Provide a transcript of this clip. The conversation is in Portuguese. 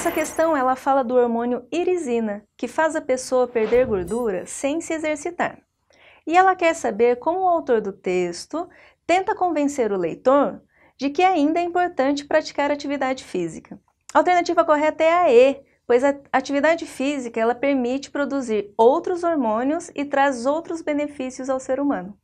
essa questão ela fala do hormônio irisina, que faz a pessoa perder gordura sem se exercitar. E ela quer saber como o autor do texto tenta convencer o leitor de que ainda é importante praticar atividade física. A alternativa correta é a E, pois a atividade física ela permite produzir outros hormônios e traz outros benefícios ao ser humano.